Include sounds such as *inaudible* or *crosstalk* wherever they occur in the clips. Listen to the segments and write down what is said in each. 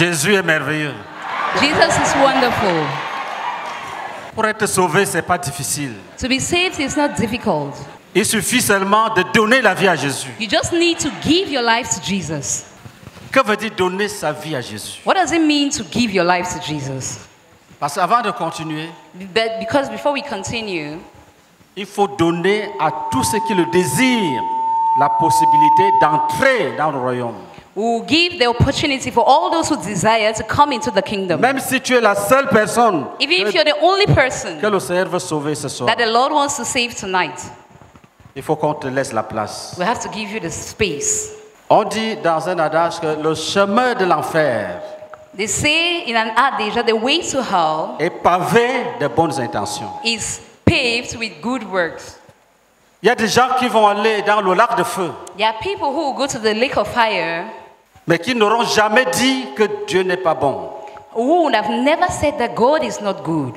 Jésus est merveilleux. Jesus is wonderful. Pour être sauvé, c'est pas difficile. To be saved is not difficult. Il suffit seulement de donner la vie à Jésus. You just need to give your life to Jesus. Que veut dire donner sa vie à Jésus? What does it mean to give your life to Jesus? Parce qu'avant de continuer, because before we continue, il faut donner à tous ceux qui le désirent la possibilité d'entrer dans le royaume. Will give the opportunity for all those who desire to come into the kingdom. Même si tu es la seule personne Even if you're the only person que le Seigneur veut sauver ce soir, that the Lord wants to save tonight, il faut qu'on te laisse la place. we have to give you the space. On dit dans un adage que le chemin de l'enfer They say in an adage that the way to hell est pavé de bonnes intentions. is paved with good works. Il y a des gens qui vont aller dans le lac de feu, There are people who will go to the lake of fire mais qui n'auront jamais dit que Dieu n'est pas bon, who would have never said that God is not good,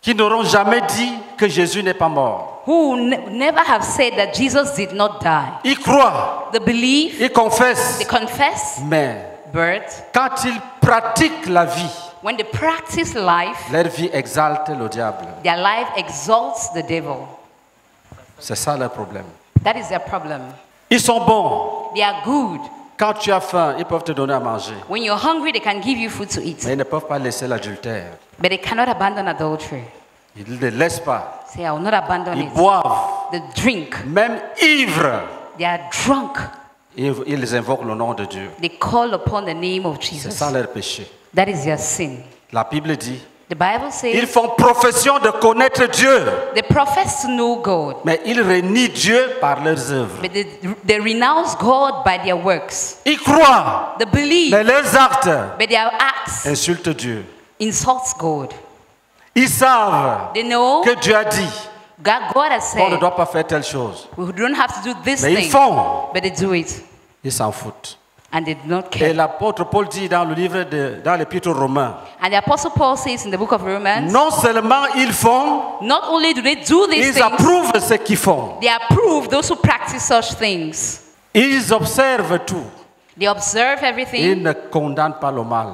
qui n'auront jamais dit que Jésus n'est pas mort. who never have said that Jesus did not die? Ils croient, They believe, ils confessent, they confess, mais but quand ils pratiquent la vie, when they practice life, leur vie exalte le diable. their life exalts the devil. C'est ça le problème. That is their problem. Ils sont bons. They are good. Quand tu as faim, ils peuvent te donner à manger. When you're hungry, they can give you food to eat, Mais ils ne peuvent pas laisser l'adultère. but they cannot abandon adultery. Ils ne laissent pas. Say, I will not abandon Ils it. boivent, The drink, même ivres. they are drunk. Ils, ils invoquent le nom de Dieu. They call upon the name of C'est Jesus. ça leur péché. That is their sin. La Bible dit, The Bible ils says font profession de connaître Dieu, they profess to know God, mais ils renient Dieu par leurs œuvres. but they, they renounce God by their works. Ils croient, They believe, mais leurs actes but their acts insultent Dieu. insults God. Ils savent They know que Dieu a dit God, God has qu'on ne said doit pas faire telle chose. we don't have to do this Mais ils thing, font, but they do it, ils s'en foutent. And they do not Et care. l'apôtre Paul dit dans le livre de, dans l'épître aux Romains, And the Apostle Paul says in the book of Romans, non seulement ils font, not only do they do these ils things, approuvent ce qu'ils font. they approve those who practice such things. Ils observent tout. They observe Ils everything. ne condamnent pas le mal.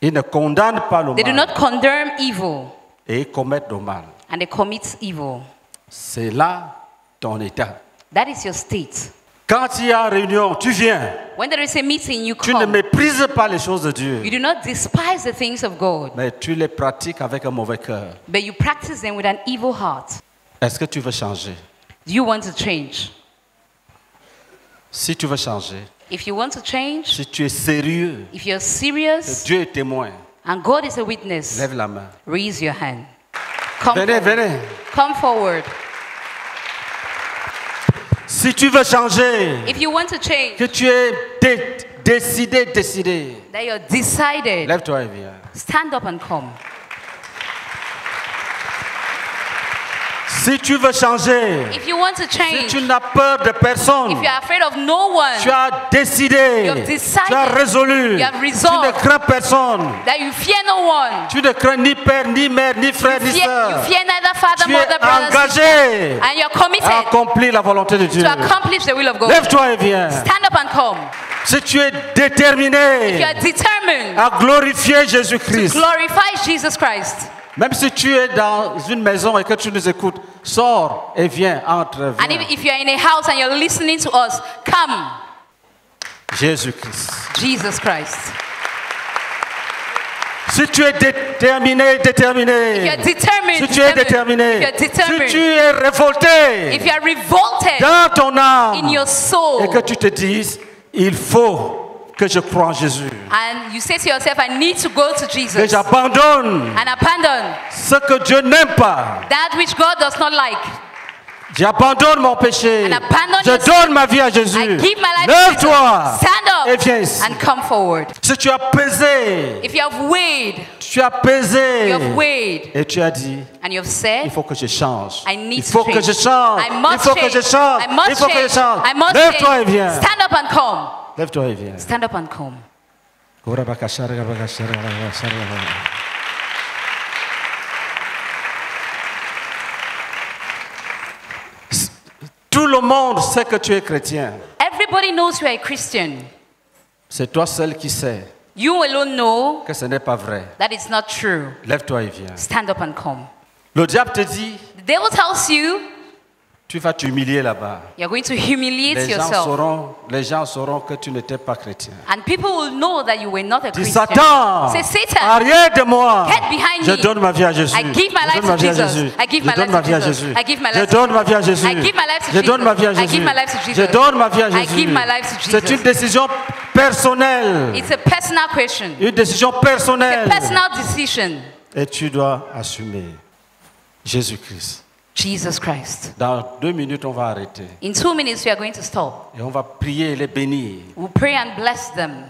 Ils ne condamnent pas le They do mal. not condemn evil, Et ils commettent le mal. and they commit evil. C'est là ton état. That is your state. Quand il y a réunion, tu viens. When there is a meeting, you Tu ne come. méprises pas les choses de You Dieu, do not despise the things of God, mais tu les pratiques avec un mauvais cœur. but you practice them with an evil heart. Est-ce que tu veux changer? Do you want to change? Si tu veux changer, If you want to change, si tu es sérieux, if you're serious Dieu est témoin, and God is a witness, lève la main. raise your hand. Come Venez, forward. venez. Come forward. Si tu veux changer, If you want to change, que tu es dé- décidé, décidé, that you're decided, lève-toi et viens. stand up and come. Si tu veux changer, If you want to si tu n'as peur de personne, if you are afraid of no one, tu as décidé, You have decided. tu as résolu, You have tu ne crains personne, that you fear no one, tu ne crains ni père, ni mère, ni frère, ni you father, Tu es engagé and you're à committed accomplir la volonté de Dieu. to. Lève-toi et viens. Stand up and come. Si tu es If you déterminé are determined à glorifier to Jésus-Christ, glorify Jesus Christ, même si tu es dans une maison et que tu nous écoutes, sors et viens, entre, and viens. if, if you are in a house and you're listening to us, come, Jésus-Christ. Jesus Christ. Si tu es déterminé, déterminé, si tu es déterminé, si tu es révolté. If you are revolted dans ton in âme your soul, et que tu te dises, il faut que je croie en Jésus, and you say to yourself, I need to go to Jesus j'abandonne and abandon ce que Dieu n'aime pas, that which God does not like. j'abandonne mon péché, And abandon je your sin. donne ma vie à Jésus. I give my life to Jesus. Lève-toi Stand et up viens ici. and come forward. Si tu as pesé, If you have weighed, tu as pesé you have weighed, et tu as dit, and you have il said, faut que je change. I need Il faut to que je change. change. I Il must faut que change. je change. I Il must faut que je change. change. I must Lève-toi et change. viens. Stand up and come. Lève-toi et viens. Stand up and come. Tout le monde sait que tu es chrétien. Everybody knows you are a Christian. C'est toi seul qui sais. You alone know que ce n'est pas vrai. that it's not true. Lève-toi et viens. Stand up and come. Le diable te dit, The devil tells you tu vas t'humilier là-bas. you're going to humiliate Les gens, yourself. sauront, les gens sauront que tu n'étais pas chrétien. And people will know that you were not a Dis Christian. Satan, Say Satan. arrière de moi. Get behind Je me. donne ma vie à Jésus. I give my Je life donne ma to vie à Jesus. Jésus. I give Je my donne life ma to vie à Jesus. Jésus. I give my Je life to donne ma vie à Jésus. I give my life to Je donne ma vie à Jesus. I Jésus. give my life to Je Jesus. donne ma vie à I Jésus. give my life to C'est Jesus. une décision personnelle. It's a personal question. Une décision It's a personnelle. personal decision. Et tu dois assumer Jésus-Christ. Jesus Christ. Dans deux minutes, on va arrêter. In two minutes, we are going to stop. Et on va prier et les bénir. We'll pray and bless them.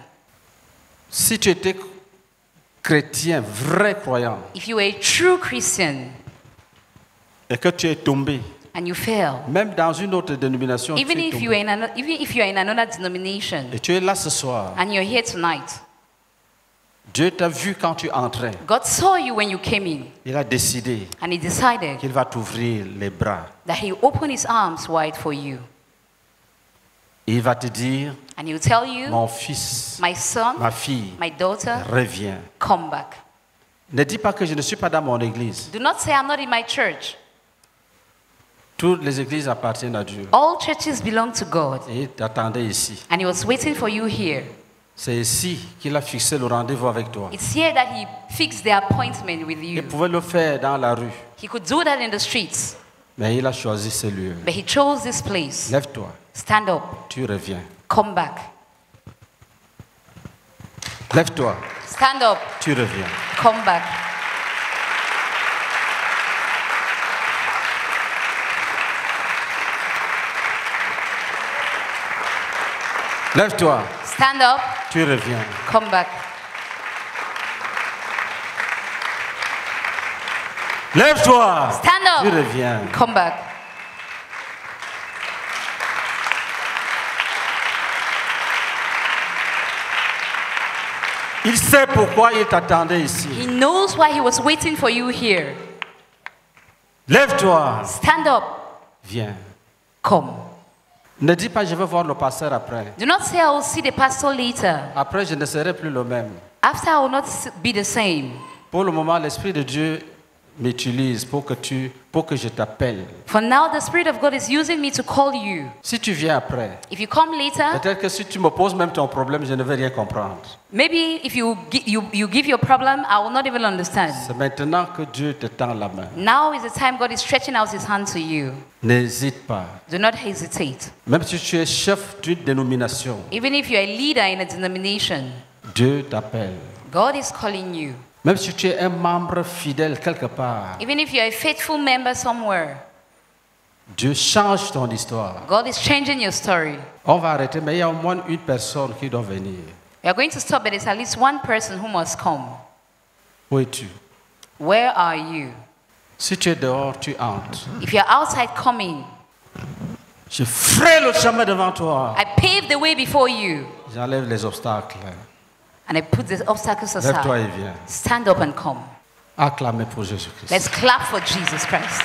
Si tu étais chrétien, vrai croyant, If you are a true Christian et que tu es tombé, and you fail, même dans une autre dénomination, tu even es if you are in an, even if you are in another denomination et tu es là ce soir, and you're here tonight, Dieu t'a vu quand tu entrais. God saw you when you came in Il a décidé and He decided qu'il va t'ouvrir les bras. that He opened His arms wide for you. Et il va te dire, And He'll tell you, mon fils, My son, ma fille, my daughter, reviens. come back. Ne dis pas que je ne suis pas dans mon église. Do not say, I'm not in my church. Toutes les églises appartiennent à Dieu. All churches belong to God. Et il t'attendait ici. And He was waiting for you here. C'est ici qu'il a fixé le rendez-vous avec toi. It's here that He fixed the appointment with Il you. pouvait le faire dans la rue, He could do that in the streets, mais il a choisi ce lieu. but He chose this place. Lève-toi, Stand up, tu reviens. come back. Lève-toi, Stand up, tu reviens. come back. Lève-toi, Stand up, tu reviens. come back. Lève-toi, Stand up. tu reviens. Come back. Il sait pourquoi il t'attendait ici. He knows why he was waiting for you here. Lève-toi, Stand up, viens. come. Ne dis pas je vais voir le pasteur après. Do not say I will see the pastor later. Après, je ne serai plus le même. After I will not be the same. Pour le moment, l'Esprit de Dieu m'utilise pour que, tu, pour que je t'appelle. For now, the Spirit of God is using me to call you. Si tu viens après, If you come later, peut-être que si tu me poses même ton problème, je ne vais rien comprendre. maybe if you, you, you give your problem, I will not even understand. C'est maintenant que Dieu te tend la main. Now is the time God is stretching out his hand to you. N'hésite pas. Do not hesitate. Même si tu es chef d'une dénomination, Even if you're a leader in a denomination, Dieu t'appelle. God is calling you. Même si tu es un membre fidèle quelque part, Even if you're a faithful member somewhere, Dieu change ton histoire. God is changing your story. On va arrêter, mais il y a au moins une personne qui doit venir. We are going to stop, but there's at least one person who must come. Où es-tu? Where are you? Si tu es dehors, tu entres. If you're outside coming, Je ferai le chemin devant toi. I pave the way before you J'enlève les obstacles. And I put the obstacles Lève-toi aside. et viens. Stand up and come. Acclamez pour Jésus-Christ. Let's clap for Jesus Christ.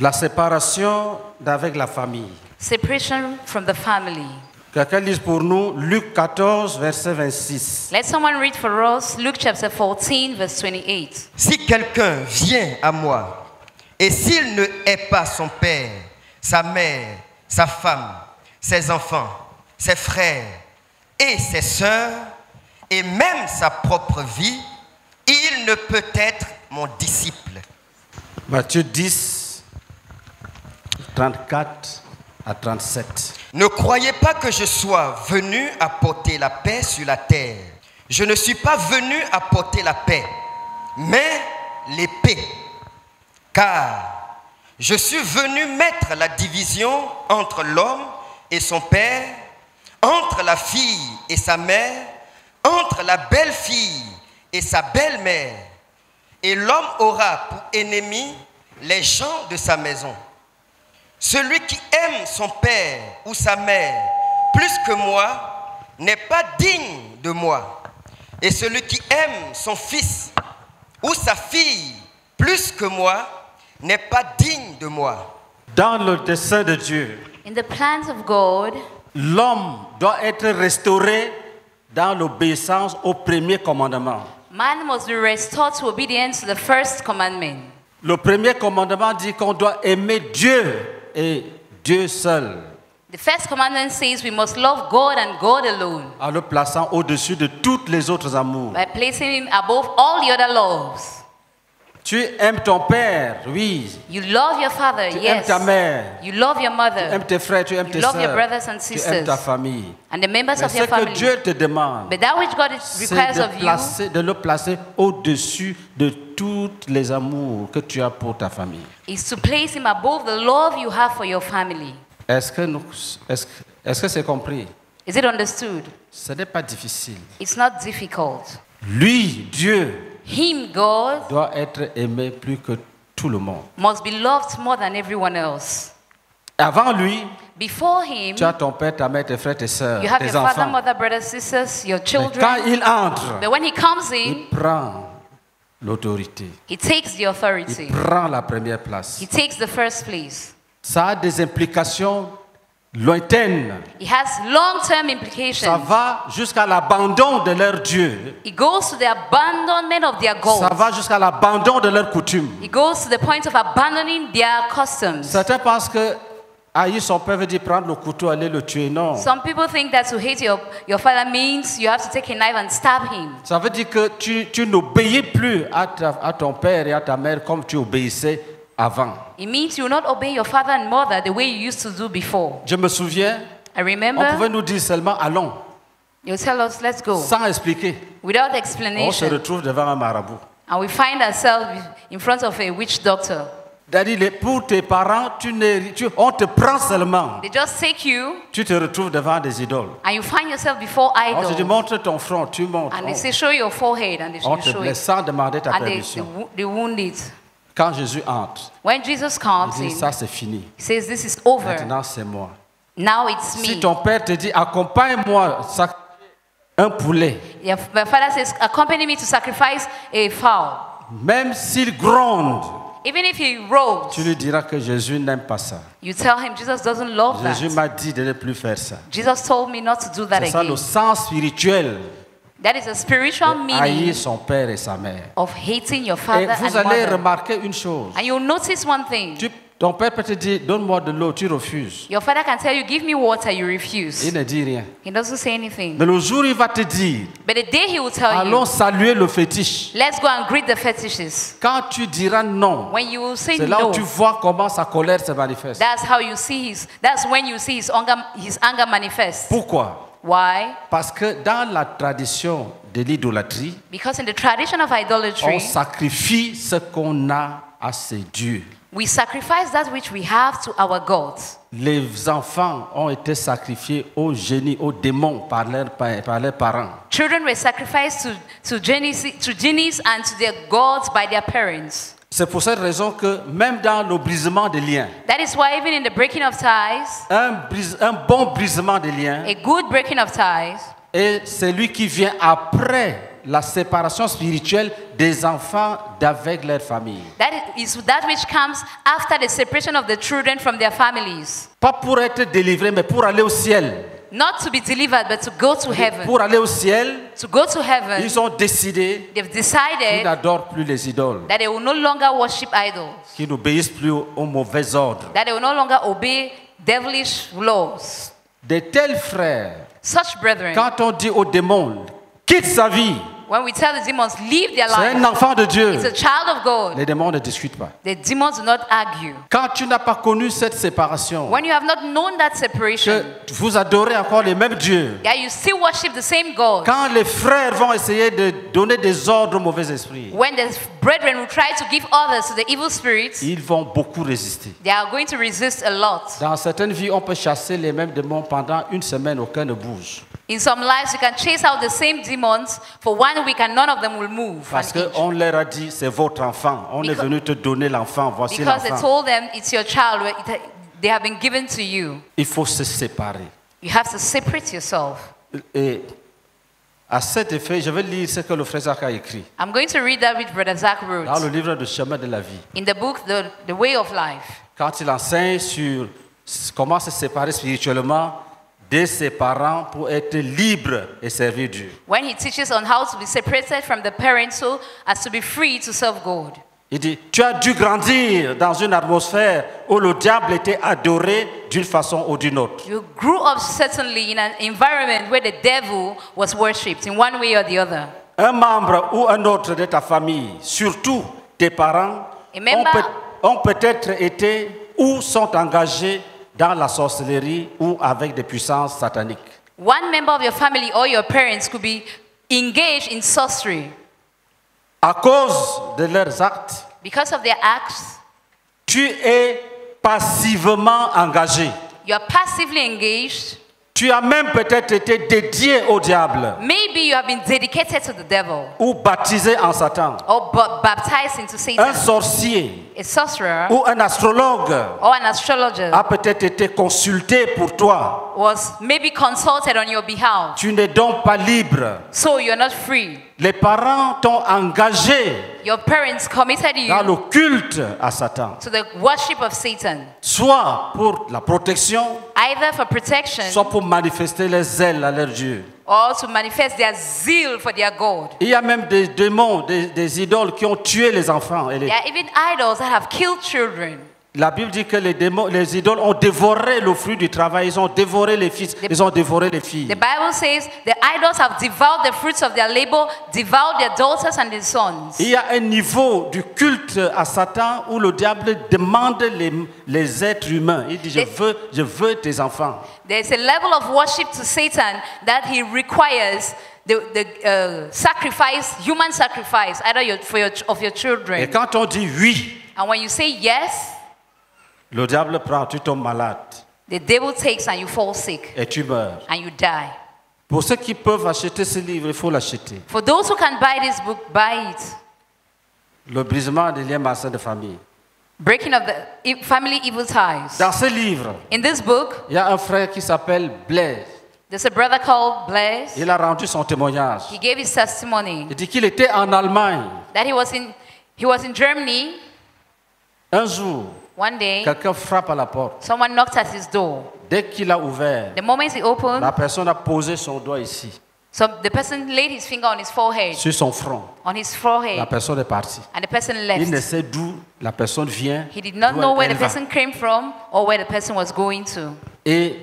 La séparation d'avec la famille. Separation from the family. Quelqu'un lise pour nous Luc 14, verset 26. Let someone read for us Luke chapter 14, verse 28. Si quelqu'un vient à moi, et s'il ne hait pas son père, sa mère, sa femme, ses enfants, ses frères et ses sœurs, et même sa propre vie, il ne peut être mon disciple. Matthieu 10, 34 à 37. Ne croyez pas que je sois venu apporter la paix sur la terre. Je ne suis pas venu apporter la paix, mais l'épée. Car je suis venu mettre la division entre l'homme et son père, entre la fille et sa mère, entre la belle-fille et sa belle-mère. Et l'homme aura pour ennemi les gens de sa maison. Celui qui aime son père ou sa mère plus que moi n'est pas digne de moi. Et celui qui aime son fils ou sa fille plus que moi n'est pas digne de moi. Dans le dessein de Dieu, In the plans of God, l'homme doit être restauré dans l'obéissance au premier commandement. Man must be restored to obedience to the first commandment. Le premier commandement dit qu'on doit aimer Dieu et Dieu seul, The first commandment says we must love God and God alone en le plaçant au-dessus de toutes les autres amours. by placing Him above all the other loves. Tu aimes ton père, oui. You love your father, Tu aimes yes. ta mère. You love your Tu mother aimes tes frères, tu aimes You tes love your sœurs. brothers and Tu aimes sisters. ta famille. and the members Mais of ce your que family. Dieu te demande, But that which God requires de, of you placer- de le placer au-dessus de toutes les amours que tu as pour ta famille. is to place Him above the love you have for your family. Est-ce que nous- est-ce que- est-ce que c'est compris? Is it understood? Ce n'est pas difficile. It's not difficult. Lui, Dieu, Him, God, doit être aimé plus que tout le monde. must be loved more than everyone else. Avant lui, Before Him, tu as ton père, ta mère, tes frères, tes sœurs, you have tes your father, enfants. mother, brothers, sisters, your Mais children. quand il entre, But when He comes in, il prend l'autorité. He takes the authority. Il prend la première place. He takes the first place. Ça a des implications lointaines. It has long-term Ça implications. va jusqu'à l'abandon de leur Dieu. It goes to the abandonment of their Ça goals. va jusqu'à l'abandon de leurs coutumes. It goes to the point of abandoning their customs. Certains pensent que haïr son père veut dire prendre le couteau, aller le tuer. Non. Some people think that to hate your, your father means you have to take a knife and stab him. Ça veut dire que tu, tu n'obéis plus à, ta- à ton père et à ta mère comme tu obéissais avant. It means you will not obey your father and mother the way you used to do before. Je me souviens, I on pouvait remember nous dire seulement allons, you tell us, let's go, sans expliquer. without On se explanation. retrouve devant un marabout. And we find ourselves in front of a witch doctor. C'est-à-dire, pour tes parents, tu tu- on te prend seulement. They just take you Tu te retrouves devant des idoles. and you find yourself before On te dit idols. montre ton front, tu montres. And they say, show your forehead. And they on show te show blesse sans demander ta And they, they, they wound it. Quand Jésus entre, When Jesus il comes dit in, ça c'est fini. he says, This is over. Maintenant c'est moi. Now it's Si me. ton père te dit accompagne-moi un poulet, Your my father says, Accompany me to sacrifice a fowl. même s'il gronde, Even if he rolls, tu lui diras que Jésus n'aime pas ça. you tell him Jesus doesn't love Jésus that. m'a dit de ne plus faire ça. Jesus told me not to do that C'est ça le again. sens spirituel That is a spiritual de haïr meaning son père et sa mère. of hating your Et father vous and allez mother. remarquer une chose. And you'll notice one thing. Tu- ton père peut te dire donne-moi de l'eau, tu refuses. Your father can tell you, Give me water, you refuse. Il ne dit rien. He doesn't say anything. Mais le jour où il va te dire But the day he will tell allons you, saluer le fétiche, Let's go and greet the fetishes. quand tu diras non, When you will say c'est là où no, tu vois comment sa colère se manifeste. that's how you see his, that's when you see his anger, his anger manifest. Pourquoi? Why? Parce que dans la tradition de l'idolâtrie, Because in the tradition of on idolatry, sacrifie ce qu'on a à ses dieux. we sacrifice that which we have to our gods. Les enfants ont été sacrifiés aux génies, aux démons par leurs, pa- par leurs parents. Children were sacrificed to, to, genies, to genies and to their gods by their parents. C'est pour cette raison que même dans le brisement des liens, That is why, even in the breaking of ties, un, bon brisement des liens a good breaking of ties est celui qui vient après la séparation spirituelle des enfants d'avec leur famille. that is that which comes after the separation of the children from their families. Pas pour être délivrés, mais pour aller au ciel. Not to be delivered, but to go to heaven. Pour aller au ciel, To go to heaven, ils ont décidé they've qu'ils decided n'adorent plus les idoles, that they will no longer worship idols, qu'ils n'obéissent plus aux aux mauvais ordres. that they will no longer obey devilish laws. De tels frères, Such brethren, quand on dit aux démons, quitte sa vie, when we tell the demons, leave their c'est un life, enfant de Dieu, it's a child of God. les démons ne discutent pas. The demons do not argue. Quand tu n'as pas connu cette séparation, When you have not known that separation, que vous adorez encore les mêmes dieux, that you still worship the same God, quand les frères vont essayer de donner des ordres aux mauvais esprits, when the brethren will try to give others to the evil spirits, ils vont beaucoup résister. they are going to resist a lot. Dans certaines vies, on peut chasser les mêmes démons pendant une semaine, aucun ne bouge. In some lives, you can chase out the same demons for one week and none of them will move. Parce qu'on leur a dit, c'est votre enfant. On est Because- venu te donner l'enfant. Voici Because they l'enfant. told them it's your child, it- they have been given to you. Il faut se séparer. You have to separate yourself. Et à cet effet, je vais lire ce que le frère Zach a écrit I'm going to read that which Brother Zach dans le wrote livre de chemin de la vie. in the book, The, the Way of Life. Quand il enseigne sur comment se séparer spirituellement de ses parents pour être libre et servir Dieu. When he teaches on how to be separated from the parents so as to be free to serve God. Il dit, tu as dû grandir dans une atmosphère où le diable était adoré d'une façon ou d'une autre. You grew up certainly in an environment where the devil was worshipped in one way or the other. Un membre ou un autre de ta famille, surtout tes parents, ont peut-être été ou sont engagés dans la sorcellerie ou avec des puissances sataniques. One member of your family or your parents could be engaged in sorcery À cause de leurs actes, because of their acts. tu es passivement engagé. You are passively engaged. Tu as même peut-être été dédié au diable Maybe you have been dedicated to the devil ou baptisé en Satan. or ba- baptized into Un sorcier A sorcerer ou un astrologue or an astrologer a peut-être été consulté pour toi. Was maybe consulted on your behalf. Tu n'es donc pas libre. So you're not free. Les parents t'ont engagé Your parents committed dans you le culte à Satan, to the worship of Satan, soit pour la protection, either for protection soit pour manifester les ailes à leur Dieu. or to manifest their zeal for their God. Il y a même des démons, des, des idoles qui ont tué les enfants. Et les- There are even idols that have killed children. La Bible dit que les, démons, les idoles ont dévoré le fruit du travail, ils ont dévoré les fils, ils ont dévoré les filles. The Bible says the idols have devoured the fruits of their labor, devoured their daughters and their sons. Il y a un niveau du culte à Satan où le diable demande les, les êtres humains. Il dit, je Les- veux, je veux tes enfants. There's a level of worship to Satan that he requires the, the uh, sacrifice, human sacrifice, either your, for your, of your Et children. quand on dit oui, And when you say yes, le diable prend, tu tombes malade the devil takes and you fall sick et tu meurs. and you die. Pour ceux qui peuvent acheter ce livre, il faut l'acheter. For those who can buy this book, buy it. Le brisement des liens malsains de famille. Breaking of the family evil ties. Dans ce livre, In this book, il y a un frère qui s'appelle Blaise. there's a brother called Blaise. Il a rendu son témoignage. He gave his testimony Il dit qu'il était en Allemagne. that he was in he was in Germany Un jour, one day. quelqu'un frappe à la porte. Someone knocked at his door. Dès qu'il a ouvert, The moment he opened, la personne a posé son doigt ici, so the person laid his finger on his forehead, sur son front. on his La forehead, personne est partie. and the person Il ne left. sait d'où la personne vient. He did not know where the va. person came from or where the person was going to. Et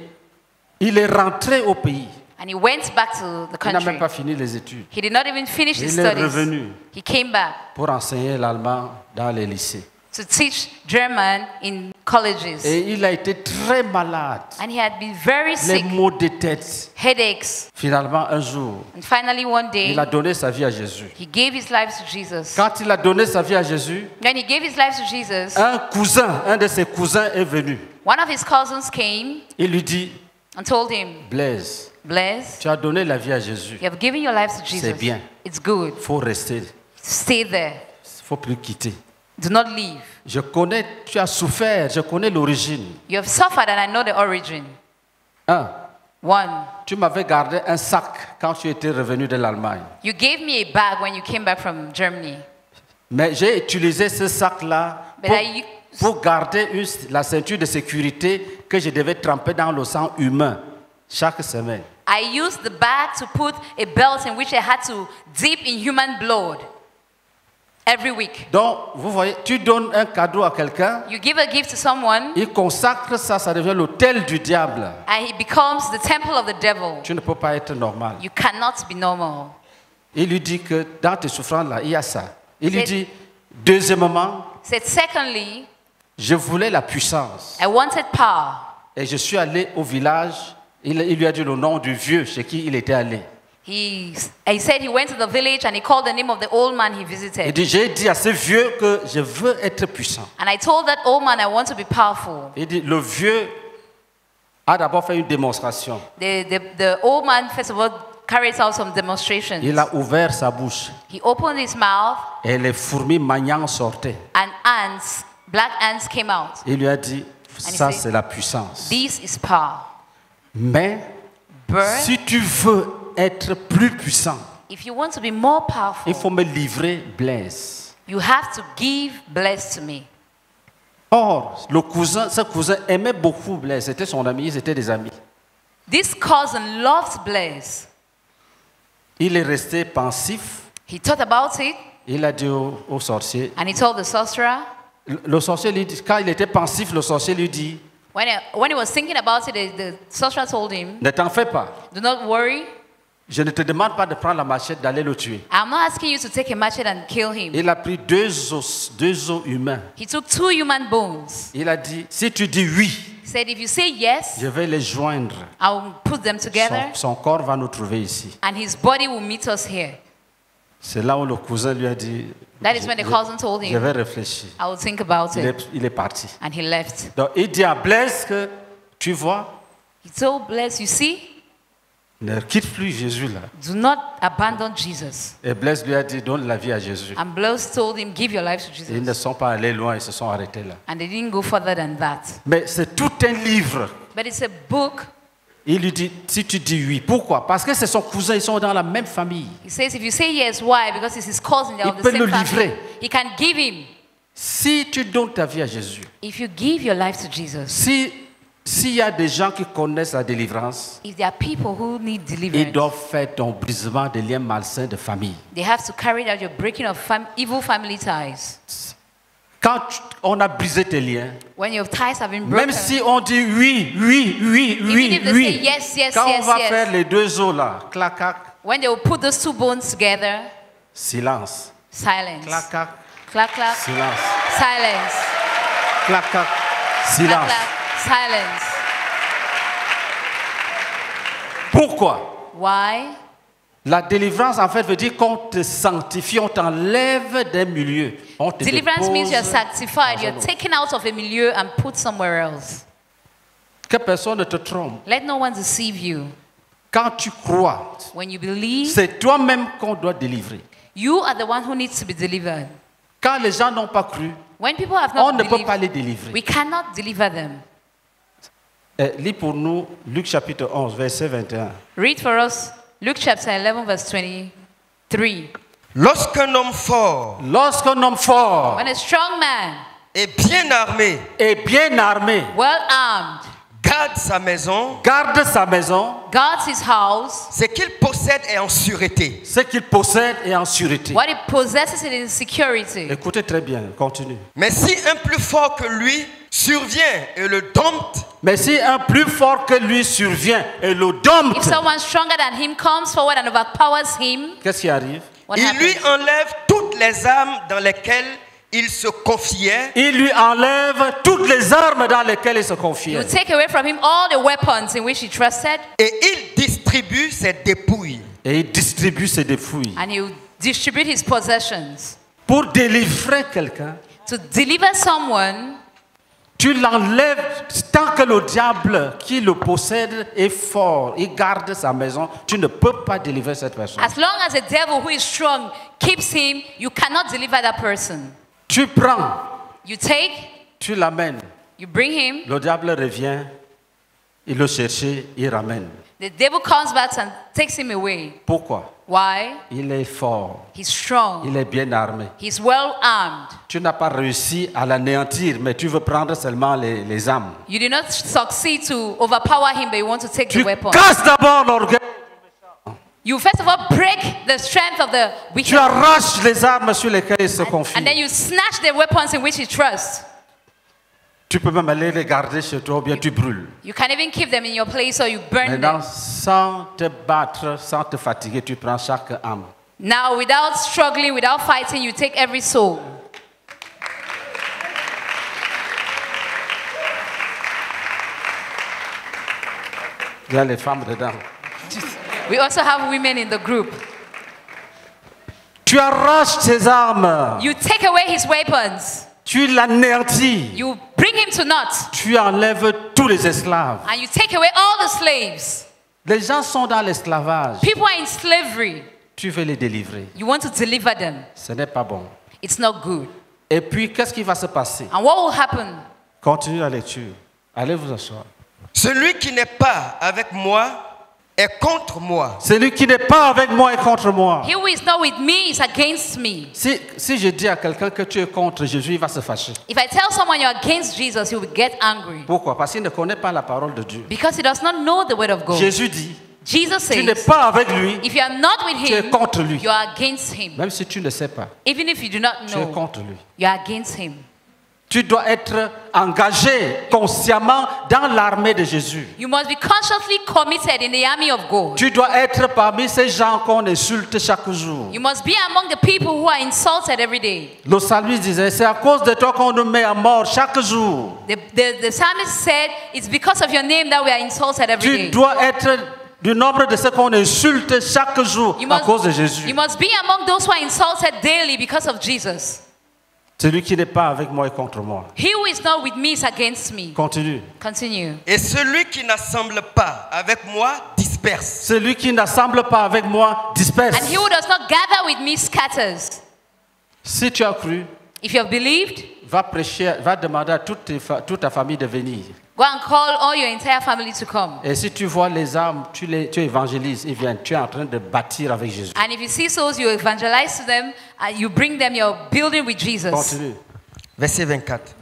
il est rentré au pays. And he went back to the Il n'a même country. pas fini les études He did not even finish his Il est studies. revenu. He came back pour enseigner l'allemand dans les lycées. To teach German in colleges. Et il a été très malade. And he had been very Les sick, maux de tête. headaches. Finalement, un jour, And finally, one day, il a donné sa vie à Jésus. he gave his life to Jesus. Quand il a donné sa vie à Jésus, When he gave his life to Jesus, un cousin, un de ses cousins est venu. one of his cousins came Il lui dit, and told him, Blaise, Blaise, tu as donné la vie à Jésus. you have given your life to Jesus. bien. It's good. Il faut rester. Il Stay there. ne faut plus quitter. Do not leave. Je connais, tu as souffert, je connais l'origine. You have suffered and I know the origin. Un, One, tu m'avais gardé un sac quand tu étais revenu de l'Allemagne. you gave me a bag when you came back from Germany. Mais j'ai utilisé ce sac-là pour, I pour garder une- la ceinture de sécurité que je devais tremper dans le sang humain chaque semaine. I used the bag to put a belt in which I had to dip in human blood every week. Donc, vous voyez, tu donnes un cadeau à quelqu'un, You give a gift to someone il consacre ça, ça devient l'hôtel du diable. and it becomes the temple of the devil. Tu ne peux pas être normal. You cannot be normal. Il lui dit que dans tes souffrances-là, il y a ça. Il lui dit, deuxièmement, Said secondly, je voulais la puissance. I wanted power. Et je suis allé au village, il, il lui a dit le nom du vieux chez qui il était allé. He, he said he went to the village and he called the name of the old man he Il visited. dit, j'ai dit à ce vieux que je veux être puissant. And I told that old man I want to be powerful. Il dit, le vieux a d'abord fait une démonstration. The, the, the old man, first of all, carried out some demonstrations. Il a ouvert sa bouche He opened his mouth et les fourmis magnantes sortaient. and ants, black ants came out. Il lui a dit, ça c'est la puissance. This is power. Mais But si tu veux être plus puissant, if you want to be more il powerful, faut me livrer Blaise. you have to give bless to me. Or, le cousin, ce cousin aimait beaucoup Blaise. C'était son ami, ils étaient des amis. This cousin loved Blaise. Il est resté pensif. He thought about it Il a dit au, au sorcier. and he told the sorcerer. Le, le sorcier lui dit, quand il était pensif, le sorcier lui dit, When he, when he was thinking about it, the, the sorcerer told him, ne t'en fais pas. Do not worry. Je ne te demande pas de prendre la machette, d'aller le tuer. I'm not asking you to take a machete and kill him. Il a pris deux os, deux os humains. He took two human bones. Il a dit, si tu dis oui, He said, If you say yes, je vais les joindre. I will put them together Son, son corps va nous trouver ici. and his body will meet us here. C'est là où le cousin lui a dit, That is when the je- cousin told je him, vais réfléchir. I will think about Il it. est, il est parti. And he left. Donc il dit à Blaise que, tu vois, He told Blaise, You see, ne quitte plus Jésus là. do not abandon Jesus. Et Blaise lui a dit, donne la vie à Jésus. And Blaise told him, Give your life to Et ils ne Jesus. sont pas allés loin, ils se sont arrêtés là. And they didn't go further than that. Mais c'est tout un livre. But it's a book. Il lui dit, si tu dis oui, pourquoi? Parce que c'est son cousin, ils sont dans la même famille. He says, If you say yes, why? Because it's his cousin, they're Il of the peut same le family. livrer. He can give him. Si tu donnes ta vie à Jésus, If you give your life to Jesus, si s'il y a des gens qui connaissent la délivrance, if there are people who need ils doivent faire ton brisement des liens malsains de famille. they have to carry out your breaking of fam- evil family ties. Quand tu- on a brisé tes liens, When your ties have been broken, même si on dit oui, oui, oui, oui, if they oui, say yes, yes, quand on yes, va yes. faire les deux os là, clac, clac, when they will put those two bones together, silence, silence. clac, clac, Clack, clack, silence, silence. clac, clac, Clack, silence. clack, silence. Pourquoi? Why? La délivrance, en fait, veut dire qu'on te sanctifie, on t'enlève des milieux. On te Deliverance means you're sanctified, you're taken out of a milieu and put somewhere else. Que personne ne te trompe. Let no one deceive you. Quand tu crois, When you believe, c'est toi-même qu'on doit délivrer. you are the one who needs to be delivered. Quand les gens n'ont pas cru, When people have on not ne peut pas believed, les délivrer. we cannot deliver them. Eh, lis pour nous Luc chapitre 11, verset 21. Read for us Luke chapter 11, verse 23. Lorsqu'un homme fort Lorsqu'un homme fort When a strong man, et bien armé et bien armé well armed, garde sa maison, garde sa maison, guards his house, ce qu'il possède est en sûreté. ce qu'il possède est en sûreté. what he possesses it in security. Écoutez très bien, continue. Mais si un plus fort que lui survient et le dompte, Mais si un plus fort que lui survient et le dompte, If someone stronger than him comes forward and overpowers him, qu'est-ce qui arrive? what il lui happens? enlève toutes les armes dans lesquelles il se confiait Il lui enlève toutes les armes dans lesquelles il se confiait. You take away from him all the weapons in which he trusted, et il distribue ses dépouilles. Et il distribue ses dépouilles. and you distribute his possessions. Pour délivrer quelqu'un, To deliver someone, tu l'enlèves que le diable qui le possède est fort, il garde sa maison, tu ne peux pas délivrer cette personne. as long as the devil who is strong keeps him, you cannot deliver that person. Tu prends, You take, tu l'amènes, you bring him, le diable revient, il le cherche, il ramène. the devil comes back and takes him away. Pourquoi? Why? Il est fort, He's strong, il est bien armé. he's well armed. Tu n'as pas réussi à l'anéantir, mais tu veux prendre seulement les, les âmes. You did not succeed to overpower him, but you want to take Tu the weapon. d'abord l'orgueil, You first of all break the strength of the tu arraches les armes sur lesquelles il se confie. and then you snatch the weapons in which he trusts. Tu peux même aller les garder chez toi ou bien tu brûles. You can even keep them in your place or you burn Maintenant, them. sans te battre, sans te fatiguer, tu prends chaque âme. Now, without struggling, without fighting, you take every soul. Il y a les femmes dedans. We also have women in the group. Tu arraches tes armes. You take away his weapons. Tu l'anéantis. You bring him to naught. Tu enlèves tous les esclaves. And you take away all the slaves. Les gens sont dans l'esclavage. People are in slavery. Tu veux les délivrer. You want to deliver them. Ce n'est pas bon. It's not good. Et puis, qu'est-ce qui va se passer? And what will happen? Continue la lecture. Allez vous asseoir. Celui qui n'est pas avec moi est contre moi. Celui qui n'est pas avec moi est contre moi. He who is not with me is against me. Si, si je dis à quelqu'un que tu es contre Jésus, il va se fâcher. If I tell someone you're against Jesus, he will get angry Pourquoi? Parce qu'il ne connaît pas la parole de Dieu. because he does not know the word of God. Jésus dit, Jesus tu n'es says, pas avec lui, if you are not with tu es him, contre lui. you are against him. Même si tu ne sais pas, Even if you do not tu es know, contre lui. you are against him. Tu dois être engagé consciemment dans l'armée de Jésus. You must be consciously committed in the army of God. Tu dois être parmi ces gens qu'on insulte chaque jour. You must be among the people who are insulted every day. Le psalmiste disait, c'est à cause de toi qu'on nous met à mort chaque jour. The, the, the psalmist said, It's because of your name that we are insulted every Tu day. dois être du nombre de ceux qu'on insulte chaque jour You à cause de Jésus. you must be among those who are insulted daily because of Jesus. Celui qui n'est pas avec moi est contre moi. He who is not with me is against me. Continue. Continue. Et celui qui n'assemble pas avec moi disperse. Celui qui n'assemble pas avec moi disperse. And he who does not gather with me scatters. Si tu as cru, If you have believed, va prêcher, va demander à toute, toute ta famille de venir. go and call all your entire family to come. Et si tu vois les âmes, tu, les, tu évangélises, ils viennent. Tu es en train de bâtir avec Jésus. And if you see souls, you evangelize to them, you bring them, you're building with Jesus. Continue. Verset 24.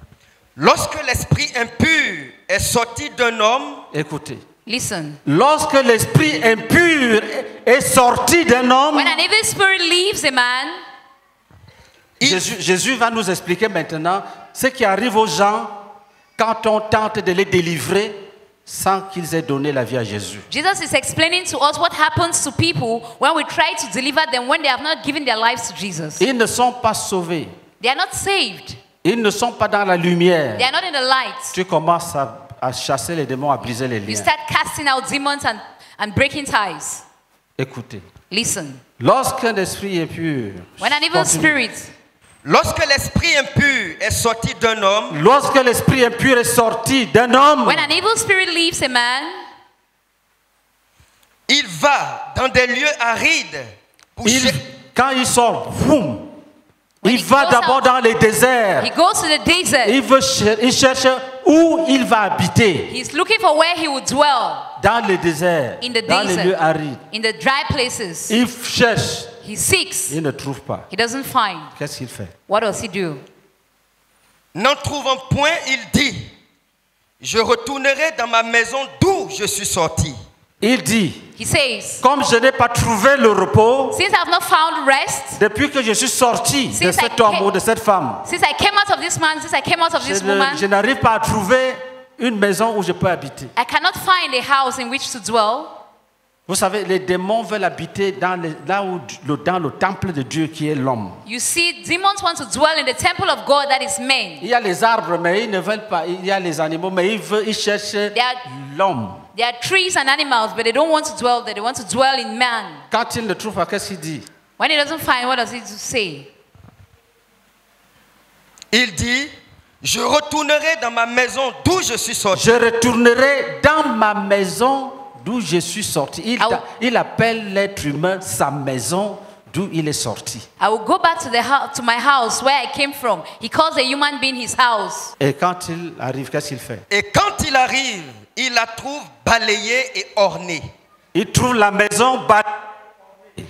Lorsque l'esprit impur est sorti d'un homme, Écoutez. Listen. Lorsque l'esprit impur est sorti d'un homme, When an evil spirit leaves a man, il, Jésus, Jésus va nous expliquer maintenant ce qui arrive aux gens quand on tente de les délivrer sans qu'ils aient donné la vie à Jésus. Jesus is explaining to us what happens to people when we try to deliver them when they have not given their lives to Jesus. Ils ne sont pas sauvés. They are not saved. Ils ne sont pas dans la lumière. They are not in the light. Tu commences à, à chasser les démons, à briser les You liens. start casting out demons and, and breaking ties. Écoutez. Listen. Lorsqu'un esprit impur, When an evil continue. spirit, lorsque l'esprit impur est sorti d'un homme, lorsque l'esprit impur est sorti d'un homme, when an evil spirit leaves a man, il va dans des lieux arides pour il- quand il sort, boum, il he va goes d'abord dans les déserts. he goes to the desert. Il, veut il cherche où il va habiter. He's looking for where he will dwell Dans les déserts, in the dans les lieux desert, arides. in the dry places. Il cherche, He seeks. il ne trouve pas. He doesn't find. Qu'est-ce qu'il fait? What does he do? N'en trouvant point, il dit, je retournerai dans ma maison d'où je suis sorti. Il dit, He says, comme je n'ai pas trouvé le repos Since I've not found rest, depuis que je suis sorti de Since I cet homme came- ou de cette femme, since I came out of this man, since I came out of je this ne- woman, je n'arrive pas à trouver une maison où je peux habiter. I cannot find a house in which to dwell. Vous savez, les démons veulent habiter dans, les- là où, le- dans le temple de Dieu qui est l'homme. You see, demons want to dwell in the temple of God that is man. Il y a les arbres, mais ils ne veulent pas. Il y a les animaux, mais ils, veulent, ils cherchent l'homme. There are trees and animals, but they don't want to dwell there. They want to dwell in man. Quand il ne trouve pas, qu'est-ce qu'il dit? When he doesn't find, what does he say? Il dit, je retournerai dans ma maison d'où je suis sorti. Je retournerai dans ma maison d'où je suis sorti. Il, appelle l'être humain sa maison d'où il est sorti. I will go back to, the house, to my house where I came from. He calls a human being his house. Et quand il arrive, qu'est-ce qu'il fait? Et quand il arrive, il la trouve balayée et ornée. Il trouve la maison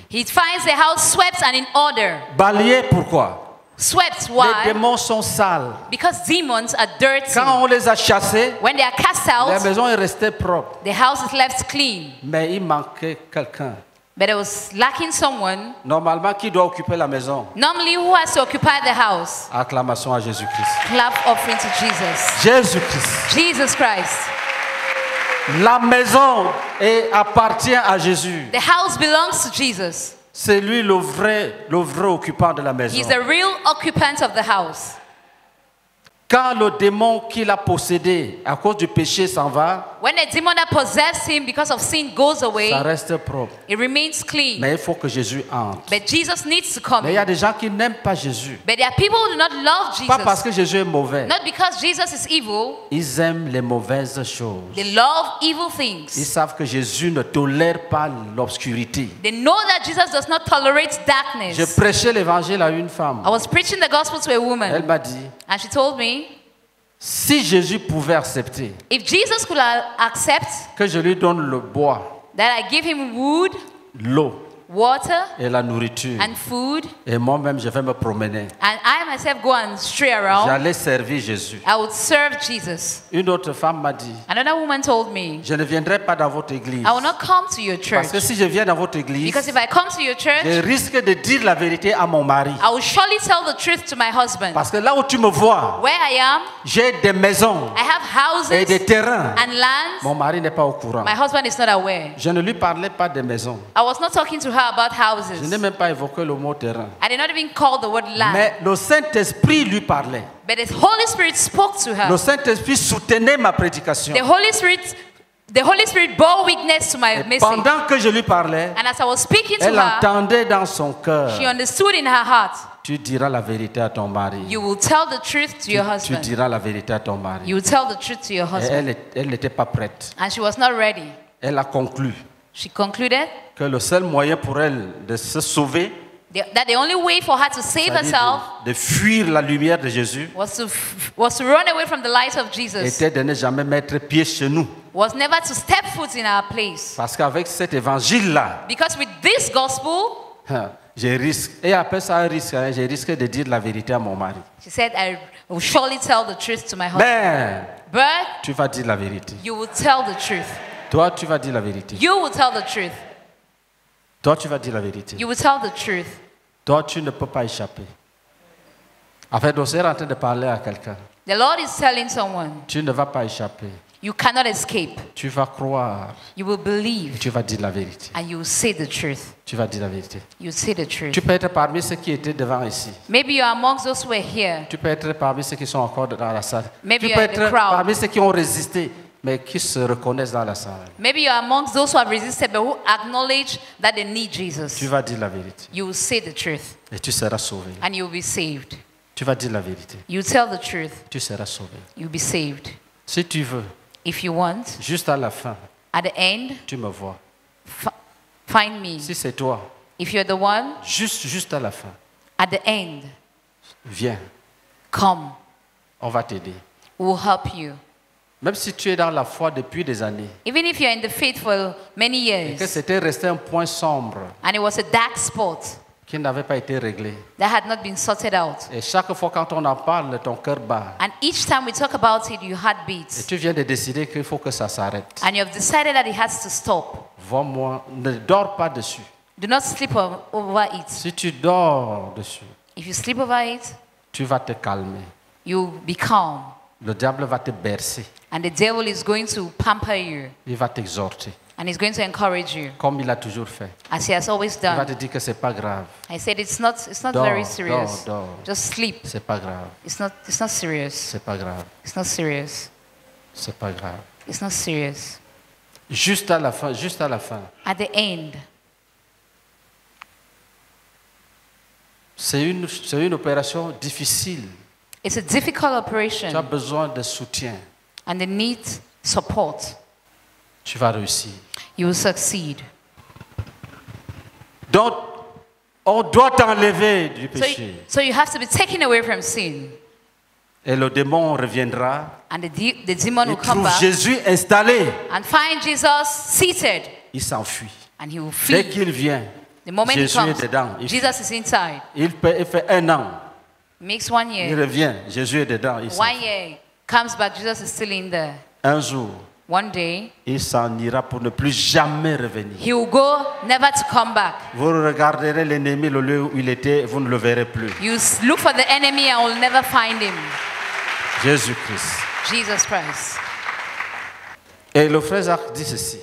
He finds the house swept and in order. balayée. Pourquoi? Swept, Les why? démons sont sales. Because demons are dirty. Quand on les a chassés, When they are cast la out, maison est restée propre. the house is left clean. Mais il manquait quelqu'un. But it was lacking someone, Normalement, qui doit occuper la maison? Normally who has to occupy the house? Acclamation à Jésus-Christ. Clap offering to Jesus. Jésus-Christ. Jesus Christ. La maison est- appartient à Jésus. The house belongs to Jesus. C'est lui le vrai, le vrai occupant de la maison. He's the real occupant of the house. Quand le démon qui l'a possédé à cause du péché s'en va, When the demon that possessed him because of sin goes away, ça reste propre. it remains clean. Mais il faut que Jésus entre. But Jesus needs to come Mais il y a in. des gens qui n'aiment pas Jésus. But there are people who do not love Pas parce Jesus. que Jésus est mauvais. Not because Jesus is evil, Ils aiment les mauvaises choses. they love evil Ils things. savent que Jésus ne tolère pas l'obscurité. They know that Jesus does not tolerate darkness. prêché l'évangile à une femme. I was preaching the gospel to a Elle woman, m'a dit, and she told me si Jésus pouvait accepter if Jesus could accept que je lui donne le bois, that I give him wood, l'eau water, et la nourriture. and food, Et moi-même, je vais me promener. and I myself go and stray around, J'allais servir Jésus. I would serve Jesus. Une autre femme m'a dit, Another woman told me, je ne viendrai pas dans votre église. I will not come to your Parce que church si je viens dans votre église, because if I come to your je church, risque de dire la vérité à mon mari. I will surely tell the truth to my husband. Parce que là où tu me vois, Where I am, j'ai des maisons I have et des houses terrains. and lands. Mon mari n'est pas au courant. My husband is not aware. Je ne lui parlais pas des maisons. I was not talking to her about Je n'ai houses. même pas évoqué le mot terrain. I did not even call the word land. Mais le Saint-Esprit lui parlait. But the Holy Spirit spoke to Le her. Saint-Esprit soutenait ma prédication. The Holy Spirit, the Holy Spirit bore witness to my Et message. pendant que je lui parlais, And as I was speaking to elle her, entendait dans son cœur, she understood in her heart. tu diras la vérité à ton mari. You will tell the truth to Tu, your tu husband. diras la vérité à ton mari. You will tell the truth to your Et husband. elle est- elle n'était pas prête. And she was not ready. Elle a conclu She concluded que le seul moyen pour elle de se sauver, that the only way for her to save c'est-à-dire herself de, de fuir la lumière de Jésus, was to, was to run away from the light of Jesus, était de ne jamais mettre pied chez nous. was never to step foot in our place. Parce qu'avec cet évangile-là, Because with this gospel, hein, j'ai risque, et après ça un risque, hein, j'ai risqué de dire la vérité à mon mari. she said, I will surely tell the truth to my husband. Mais But tu vas dire la vérité. you will tell the truth. Toi, tu vas dire la vérité. You will tell the truth. Toi, tu vas dire la vérité. You will tell the truth. Toi, tu ne peux pas échapper. En fait, on est en train de parler à quelqu'un. The Lord is telling someone, Tu ne vas pas échapper. you cannot escape. Tu vas croire. You will believe Tu vas dire la vérité. and you will say the truth. Tu vas dire la vérité. You say the truth. Tu peux être parmi ceux qui étaient devant ici. Maybe you are amongst those who were here. Tu peux être parmi ceux qui sont encore dans la salle. Maybe tu you peux are in the être crowd. parmi ceux qui ont résisté, mais qui se reconnaissent dans la salle. Maybe you are amongst those who have resisted but who acknowledge that they need Jesus. Tu vas dire la vérité. You will say the truth Et tu seras sauvé. and you will be saved. Tu vas dire la vérité. You tell the truth, Tu seras sauvé. you'll be saved. Si tu veux, If you want, juste à la fin, at the end, tu me vois. fi- find me. Si c'est toi, If you're the one, juste, juste à la fin, at the end, viens. come. On va t'aider. We will help you. Même si tu es dans la foi depuis des années, Even if you're in the faith for many et que years c'était resté un point sombre and it was a dark spot qui n'avait pas été réglé. that had not been sorted out, Et chaque fois quand on en parle, ton cœur bat. and each time we talk about it, your heart Et beats, tu viens de décider qu'il faut que ça s'arrête. and you have decided that it has to stop. Vois-moi, ne dors pas dessus. Do not sleep over it. Si tu dors dessus, If you sleep over it, tu vas te calmer. you'll be calm, Le diable va te bercer. and the devil is going to pamper you, Il va t'exhorter, and he's going to encourage you, comme il a toujours fait. as he has always Il va te done. dire que c'est pas grave. I said it's not, it's not Dors, very dors, serious. dors. Just sleep. C'est pas grave. It's not, it's not serious. C'est pas grave. It's not serious. C'est pas grave. It's not serious. Juste à la fin, juste à la fin. At the end, C'est une, c'est une opération difficile. It's a difficult Tu as operation, besoin de soutien. and they need support. Tu vas réussir. You will succeed. Donc, on doit t'enlever du So you, so you have to be taken away from sin. Et le démon reviendra. And the, de- the demon Il will come back Jésus installé. and find Jesus seated, Il s'enfuit. and he will Dès flee. qu'il vient, The moment he Jésus est comes, dedans. Il, Jesus is inside. il peut- il fait un an. Makes one Il year. revient. Jésus est dedans. Il One year comes back, Jesus is still in there. Un jour, One day, il s'en ira pour ne plus jamais revenir. he will go never to come back. Vous regarderez l'ennemi, le lieu où il était, vous ne le verrez plus. You look for the enemy and will never find him. Jésus-Christ. Jesus Christ. Et le frère Jacques dit ceci.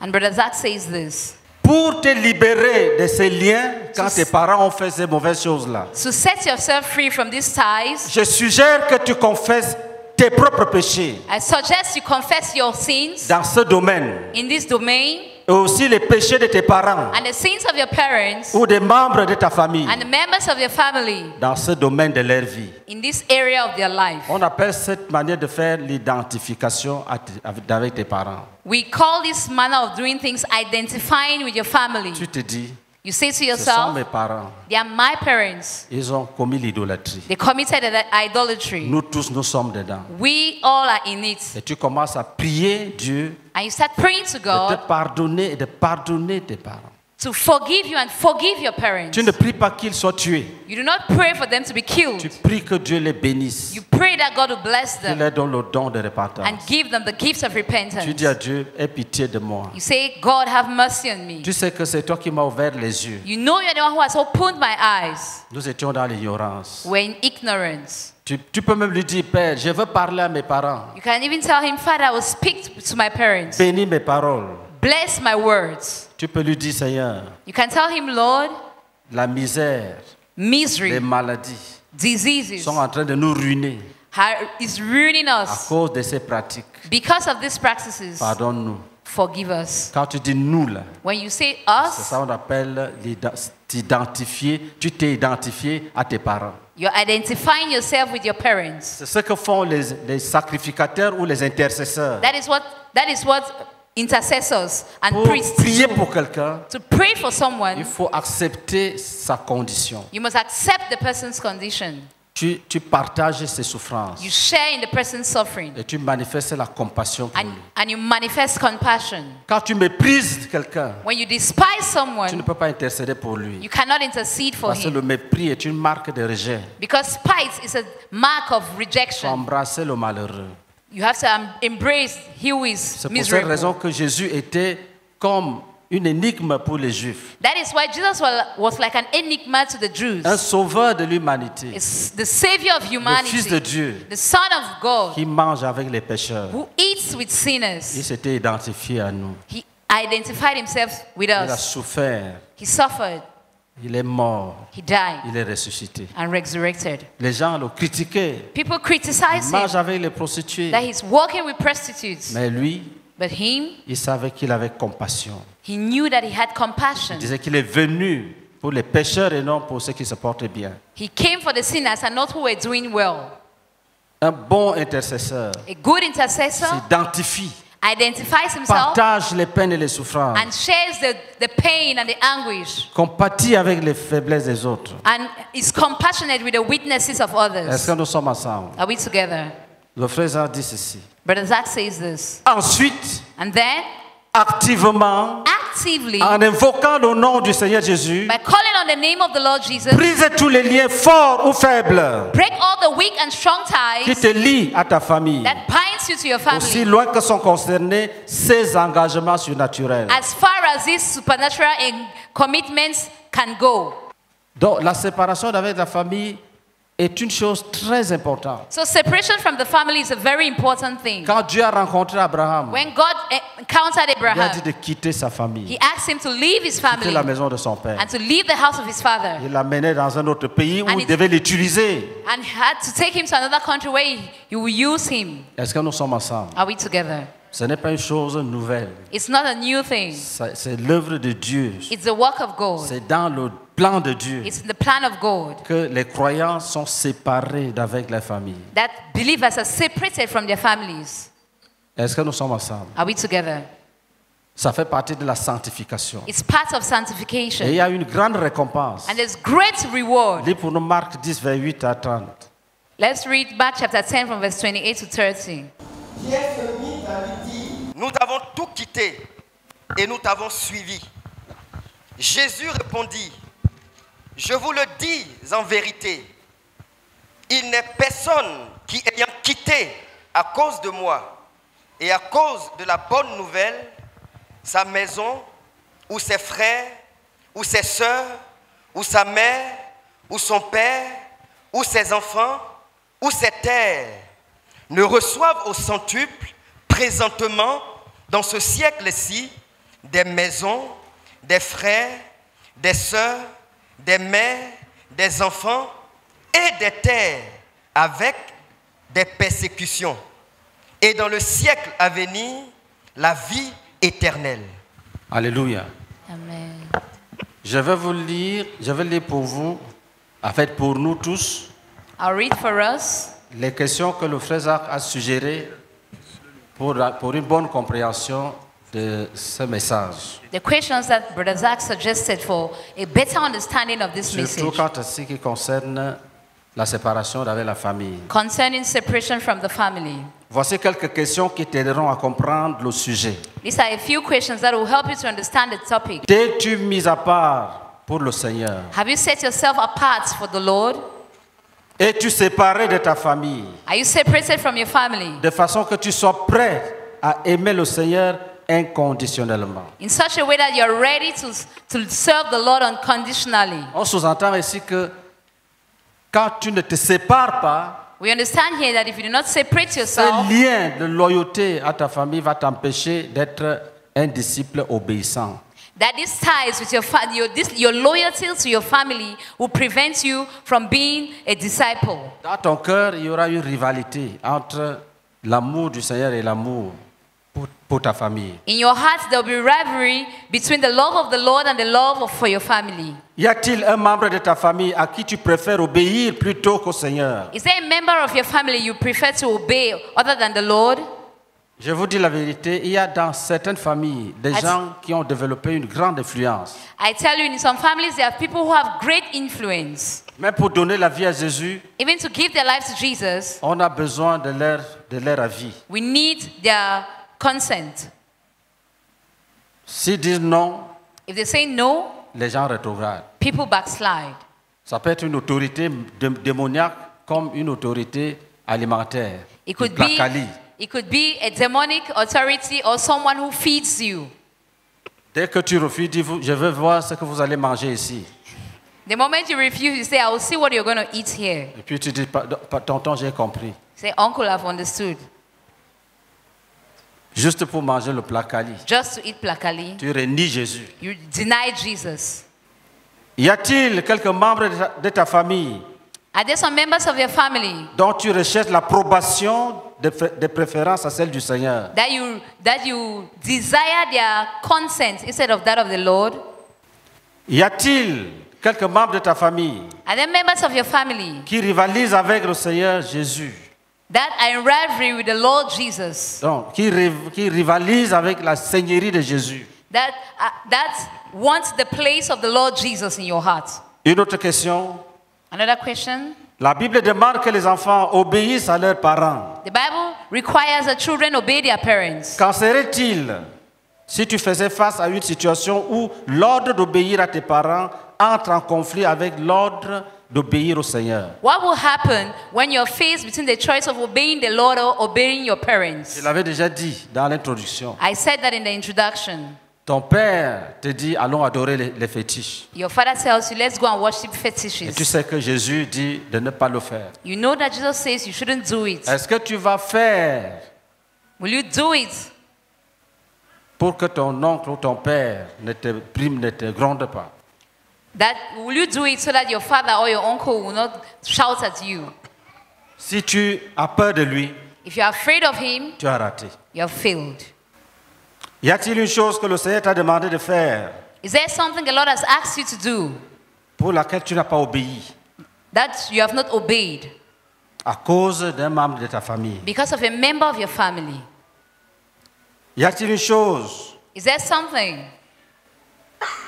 And Brother Zach says this Pour te libérer de ces liens, quand tes parents ont fait ces mauvaises choses-là, To set yourself free from these ties, je suggère que tu confesses tes propres péchés I suggest you confess your sins dans ce domaine in this domain et aussi les péchés de tes parents and the sins of your parents ou des membres de ta famille and the members of your family dans ce domaine de leur vie. in this area of their life. On appelle cette manière de faire l'identification avec avec tes parents. We call this manner of doing things identifying with your family. Tu te dis, You say to yourself, mes parents. they are my parents. Ils ont commis l'idolâtrie. They committed idolatry. Nous tous, nous sommes dedans. We all are in it. Et tu commences à prier Dieu And you start praying to de God te pardonner et de pardonner tes parents. To forgive you and forgive your parents. Tu ne pries pas qu'ils soient tués. You do not pray for them to be killed. Tu pries que Dieu les bénisse. You pray that God will bless Tu them leur donnes le don de and repentance. give them the gifts of Tu repentance. dis à Dieu, aie pitié de moi. You say, God, have mercy on me. Tu sais que c'est toi qui m'as ouvert les yeux. You know you're the one who has opened my eyes. Nous étions dans l'ignorance. We're in ignorance. Tu, tu peux même lui dire, Père, je veux parler à mes parents. You can even tell him, Father, I will speak to my parents. Bénis mes paroles. Bless my words. Tu peux lui dire, Seigneur, You can tell him, Lord, la misère, les misery, maladies diseases sont en train de nous ruiner is ruining à us. cause de ces pratiques. Because of these practices, Pardonne-nous. forgive us. Quand tu dis nous, là, When you say c'est us, ça qu'on appelle t'identifier. Tu t'es identifié à tes parents. you're identifying yourself with your parents. C'est ce que font les, les sacrificateurs ou les intercesseurs. That is what that is what intercessors and Pour priests prier pour quelqu'un, To pray for il someone, faut accepter sa condition. you must accept the person's condition. Tu, tu partages ses souffrances You share in the person's suffering et tu manifestes la compassion pour and, lui. and you manifest compassion. Quand tu méprises quelqu'un, When you despise tu ne someone, peux pas intercéder pour lui. you cannot intercede for Parce que le him mépris est une marque de rejet. because spite is a mark of Il faut rejection. embrasser le malheureux. You have to um, embrace he who is C'est pour cette raison que Jésus était comme une énigme pour les Juifs. That is why Jesus was, like an enigma to the Jews. Un sauveur de l'humanité the savior of humanity, Fils de Dieu. the Son of God, qui mange avec les pécheurs. who eats with Il sinners. s'était identifié à nous. He identified himself with Il a us. souffert. He suffered, Il est mort. he died, Il est ressuscité. and resurrected. Les gens l'ont critiqué. People Il criticize mange him avec les prostituées. that he's walking with prostitutes, Mais lui, but him, il savait qu'il avait compassion. he knew that he had Il compassion. disait qu'il est venu pour les pécheurs et non pour ceux qui se portent bien. He came for the sinners and not who were doing well. Un bon intercesseur A good intercessor s'identifie, identifies himself partage les peines et les souffrances, and shares the, the pain and the anguish compatit avec les faiblesses des autres. and is compassionate with the weaknesses of Est-ce others. que nous sommes ensemble? Are we together? Le frère Zach dit ceci. Brother Zach says this. Ensuite, And then, activement, actively, en invoquant le nom du Seigneur Jésus, by calling on the name of the Lord Jesus, brise tous les liens forts ou faibles break all the weak and strong qui ties te lient à ta famille. that you to your Aussi family. loin que sont concernés ces engagements surnaturels. As far as these supernatural commitments can go. Donc la séparation avec la famille est une chose très importante. So separation from the family is a very important thing. Quand Dieu a rencontré Abraham, When God encountered il a dit Abraham, de quitter sa famille, he asked him to leave his quitter family la maison de son père. and to leave the house of his father Il l'amenait dans un autre pays où And il it- devait l'utiliser. and had to take him to another country where he, he will use him. Est-ce que nous sommes ensemble? Are we together? Ce n'est pas une chose nouvelle. It's not a new thing. C'est l'œuvre de Dieu. It's the work of God. C'est dans le plan de Dieu It's the plan of God que les croyants sont séparés d'avec la famille. that believers are separated from their families. Est-ce que nous sommes ensemble? Are we together? Ça fait partie de la sanctification. It's part of Et il sanctification. y a une grande récompense. And there's great reward. Lis pour nous Marc 10, 28 à 30. Let's read Mark chapter 10 from verse 28 to 30. Pierre se mit à lui dire, Nous t'avons tout quitté et nous t'avons suivi. Jésus répondit, Je vous le dis en vérité, il n'est personne qui ayant quitté à cause de moi et à cause de la bonne nouvelle sa maison ou ses frères ou ses sœurs ou sa mère ou son père ou ses enfants ou ses terres ne reçoivent au centuple présentement dans ce siècle-ci des maisons, des frères, des sœurs, des mères, des enfants et des terres avec des persécutions. Et dans le siècle à venir, la vie éternelle. Alléluia. Amen. Je vais vous lire, je vais lire pour vous, en fait pour nous tous, I'll read for us les questions que le frère Zach a suggérées pour, pour une bonne compréhension de ce message. the questions that Brother Zach suggested for a better understanding of this Surtout message, quant à ce qui concerne la séparation avec la famille. concerning separation from the family. Voici quelques questions qui t'aideront à comprendre le sujet. These are a few questions that will help you to understand the topic. T'es-tu mis à part pour le Seigneur? Have you set yourself apart for the Lord? Es-tu séparé de ta famille? Are you separated from your family? De façon que tu sois prêt à aimer le Seigneur inconditionnellement in such a way that you're ready to, to serve the Lord unconditionally? On sous-entend ici que quand tu ne te sépares pas, We understand here that if you do not separate ce yourself, lien de loyauté à ta famille va t'empêcher d'être un disciple obéissant. that these ties with your, your, this, your loyalty to your family will prevent you from being a disciple. Dans ton cœur, il y aura une rivalité entre l'amour du Seigneur et l'amour pour, pour ta famille. In your heart, there will be rivalry between the love of the Lord and the love of, for your family. Y a-t-il un membre de ta famille à qui tu préfères obéir plutôt qu'au Seigneur? Is there a member of your family you prefer to obey other than the Lord? Je vous dis la vérité, il y a dans certaines familles des As- gens qui ont développé une grande influence. I tell you, in some families, there are people who have great influence. Mais pour donner la vie à Jésus, Even to give their lives to Jesus, on a besoin de leur, de leur avis. we need their consent. S'ils disent non, If they say no, les gens rétrogradent. people backslide. Ça peut être une autorité dé- démoniaque comme une autorité alimentaire. It could be, it could be a demonic authority or someone who feeds you. Dès que tu refuses, dis je veux voir ce que vous allez manger ici. The moment you refuse, you say, I will see what you're going to eat here. Et puis tu dis, Pa- pa- tonton, j'ai compris. Say, Uncle, I've understood. Juste pour manger le plat cali. Just to eat plakali, Tu renies Jésus. you deny Jesus. Y a-t-il quelques membres de ta, famille Are there some members of your family dont tu recherches l'approbation de, de préférence à celle du Seigneur? that you that you desire their consent instead of that of the Lord? Y a-t-il quelques membres de ta famille Are there members of your family qui rivalisent avec le Seigneur Jésus? That in rivalry with the Lord Jesus? Donc, qui, qui rivalisent avec la Seigneurie de Jésus That uh, that wants the place of the Lord Jesus in your heart? Une autre question. Another question. La Bible demande que les enfants obéissent à leurs parents. The Bible requires that children obey their parents. Qu'en serait-il si tu faisais face à une situation où l'ordre d'obéir à tes parents entre en conflit avec l'ordre d'obéir au Seigneur What will happen when you're faced between the choice of obeying the Lord or obeying your parents? Je l'avais déjà dit dans l'introduction. I said that in the introduction. Ton père te dit allons adorer les, les fétiches. Your father tells you, let's go and worship Et tu fetishes. sais que Jésus dit de ne pas le faire. You know that Jesus says you shouldn't do it. Est-ce que tu vas faire Will you do it? pour que ton oncle ou ton père ne te prime, ne te gronde pas? That will you do it so that your father or your uncle will not shout at you? Si tu as peur de lui, If you're afraid of him, tu as raté. you have failed. Y a-t-il une chose que le Seigneur t'a demandé de faire Is there something the Lord has asked you to do pour laquelle tu n'as pas obéi that you have not obeyed à cause d'un membre de ta famille because of a member of your family? Y a-t-il une chose Is there something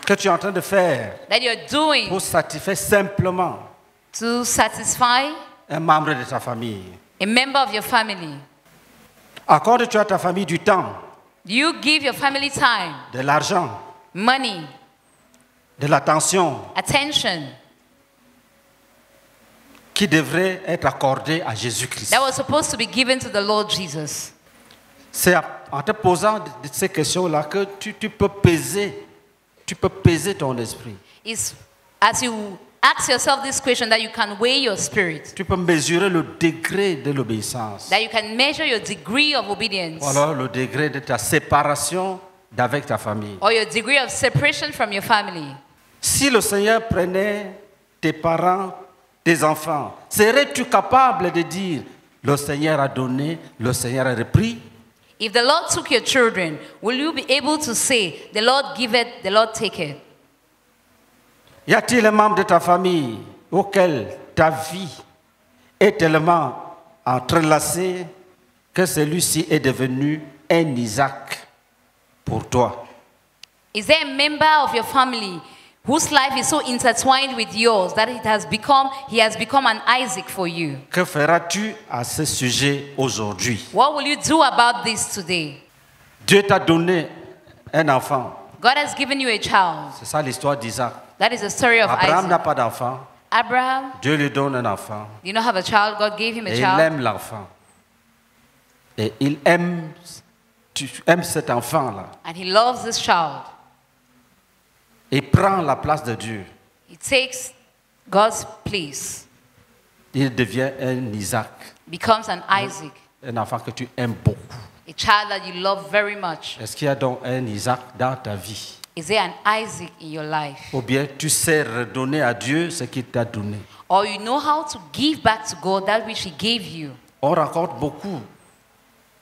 que tu es en train de faire that you're doing pour satisfaire simplement to satisfy un membre de ta famille a member of your family? Accorde-tu à ta famille du temps, Do you give your family time, de l'argent, money, de l'attention attention qui devrait être accordée à Jésus-Christ that was supposed to be given to the Lord Jesus? C'est en te posant ces questions-là que tu, tu peux peser, tu peux peser ton esprit. It's as you ask yourself this question that you can weigh your spirit, Tu peux mesurer le degré de l'obéissance. that you can measure your degree of obedience Ou alors le degré de ta séparation d'avec ta famille. or your degree of separation from your family. Si le Seigneur prenait tes parents, tes enfants, serais-tu capable de dire, le Seigneur a donné, le Seigneur a repris? If the Lord took your children, will you be able to say, The Lord give it, the Lord take it? Y a-t-il un membre de ta famille auquel ta vie est tellement entrelacée que celui-ci est devenu un Isaac pour toi Is there a member of your family whose life is so intertwined with yours that it has become, he has become an Isaac for you. Que feras-tu à ce sujet aujourd'hui What will you do about this today? Dieu t'a donné un enfant. God has given you a child. C'est ça l'histoire d'Isaac. That is the story of Abraham n'a Isaac. pas d'enfant. Abraham Dieu lui donne un enfant. did not have a child. God gave him a Et il child. aime l'enfant. Et il aime, tu aimes cet enfant-là. And he loves this child. Il prend la place de Dieu. He takes God's place, Il devient un Isaac. becomes an Isaac, Un enfant que tu aimes beaucoup. a child that you love very much. Est-ce qu'il y a donc un Isaac dans ta vie? Is there an Isaac in your life? Ou bien tu sais redonner à Dieu ce qu'il t'a donné? Or you know how to give back to God that which He gave you? On rencontre beaucoup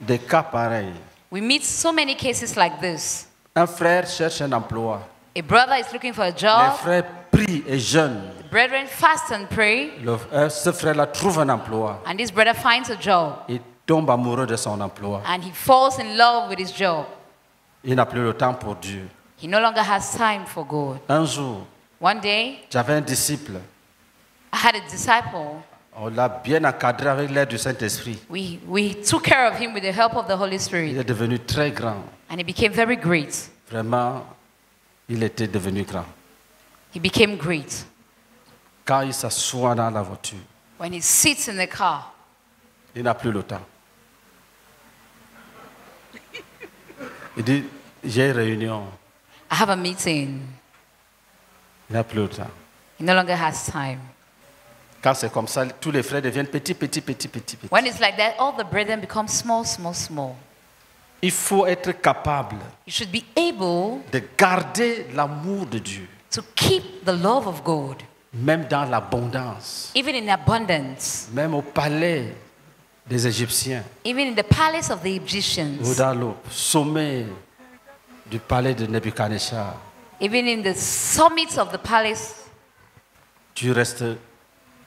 de cas pareils. We meet so many cases like this. Un frère cherche un emploi. A brother is looking for a Les job. frères prient et jeûnent. The brethren fast and pray, Le- euh, ce frère-là trouve un emploi. and this brother finds a job, Il tombe amoureux de son emploi. and he falls in love with his job. Il n'a plus le temps pour Dieu. He no longer has time for God. Un jour, One day, j'avais un disciple. I had a disciple. On l'a bien encadré avec l'aide du Saint-Esprit. We, we took care of him with the help of the Holy Il Spirit, est devenu très grand. and he became very great. Vraiment, il était devenu grand. He became great. Quand il s'assoit dans la voiture, When he sits in the car, il n'a plus le temps. Il dit, j'ai une réunion. I have a meeting. Il n'a plus le temps. He no longer has time. Quand c'est comme ça, tous les frères deviennent petits, petits, petits, petits, petits. When it's like that, all the brethren become small, small, small. Il faut être capable You should be able de garder l'amour de Dieu, to keep the love of God, même dans l'abondance, even in abundance, même au palais des Égyptiens, even in the palace of the ou Egyptians, dans le sommet du palais de Nebuchadnezzar. even in the summits of the palace, Tu restes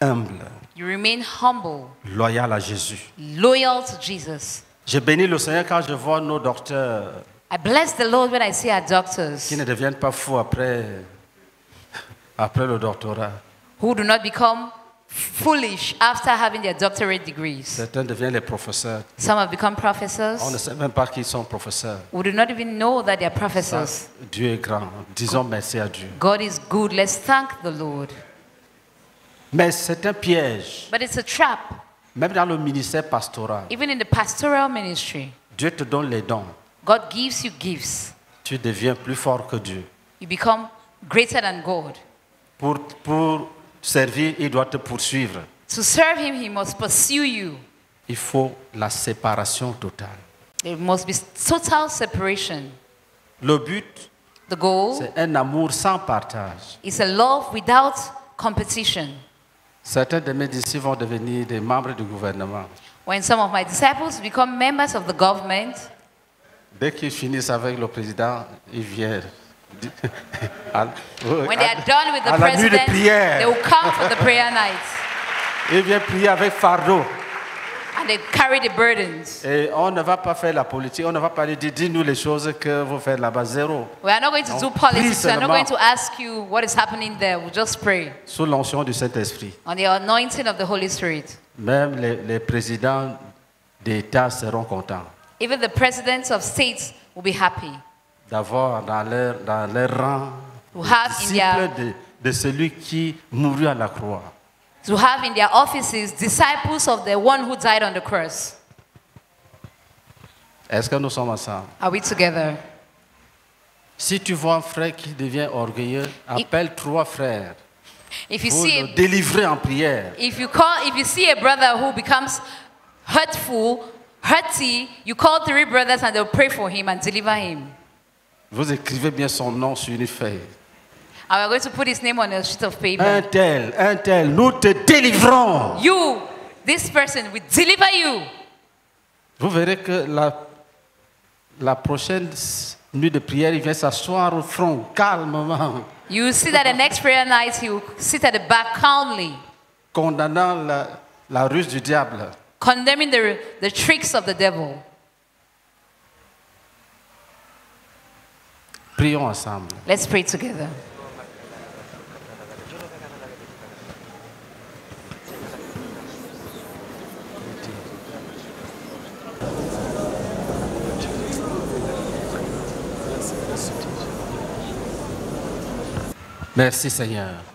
humble, you remain humble, loyal à Jésus. loyal to Jesus. Je bénis le Seigneur quand je vois nos docteurs I bless the Lord when I see our doctors qui ne deviennent pas fous après, après le doctorat. who do not become foolish after having their doctorate degrees. Certains deviennent les professeurs. Some have become On ne professors sait même pas qu'ils sont professeurs. who do not even know that they are Ça, professors. Dieu est grand. Disons merci à Dieu. God is good. Let's thank the Lord. Mais c'est un piège. But it's a trap. Même dans le ministère pastoral, Even in the pastoral ministry, Dieu te donne les dons. God gives you gifts. Tu deviens plus fort que Dieu. You become greater than God. Pour, pour servir, il doit te poursuivre. To serve Him, He must pursue you. Il faut la séparation totale. There must be total separation. Le but, The goal c'est un amour sans partage. is a love without competition. Certains de mes disciples vont devenir des membres du gouvernement. When some of my disciples become members of the government, Dès qu'ils finissent avec le président, ils viennent. *laughs* À- when they are done with the à la nuit de president, prière. they will come for the prayer nights Ils viennent prier avec fardeau. And they carry the burdens. Et on ne va pas faire la politique, on ne va pas dire, dis-nous les choses que vous faites là-bas. Zéro. We are not going to do politics. We are not going to ask you what is happening there. We'll just pray Sous l'onction du Saint-Esprit. on the anointing of the Holy Spirit. Même les, les présidents d'État seront contents Even the presidents of states will be happy d'avoir dans leur, dans leur rang to have in disciples their de, de celui qui mourut à la croix. To have in their offices disciples of the one who died on the cross. Est-ce que nous sommes ensemble Are we together? Si tu vois un frère qui devient orgueilleux, appelle trois frères If you pour see le a, délivrer en prière. if you call if you see a brother who becomes hurtful, hurty, you call three brothers and they'll pray for him and deliver him. Vous écrivez bien son nom sur une feuille. And we're going to put his name on a sheet of Un paper. tel, un tel, nous te délivrons. You, this person, will deliver you. Vous verrez que la, la prochaine nuit de prière, il vient s'asseoir au front, calmement, You will see that the next prayer night he will sit at the back calmly, condamnant la, la ruse du diable. condemning the, the tricks of the devil. Prions ensemble. Let's pray together. Merci Seigneur.